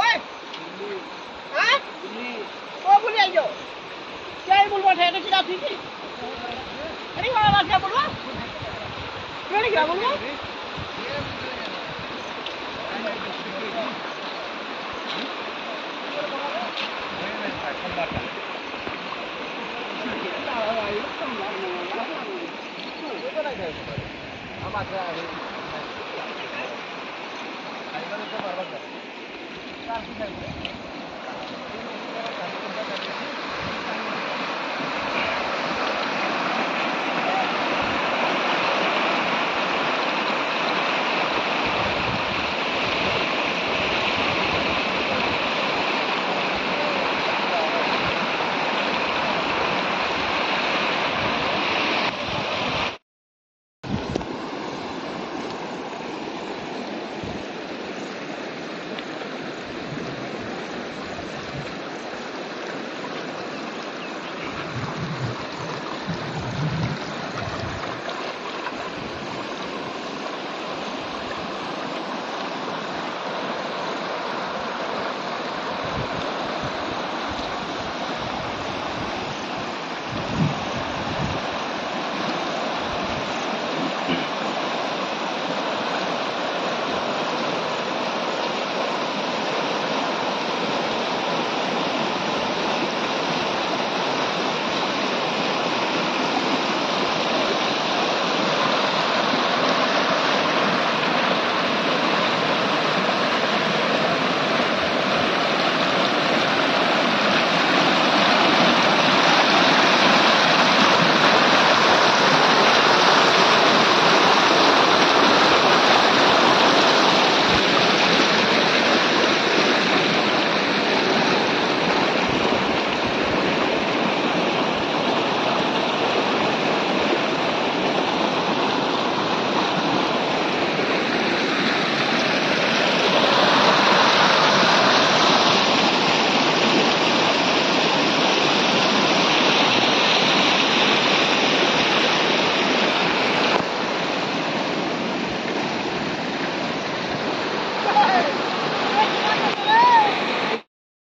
ওই হ্যাঁ ও বলি আইজো কে বলবো এটা কি রাখি কি আরে বাবা কে বলবো কে কি कार्तिक है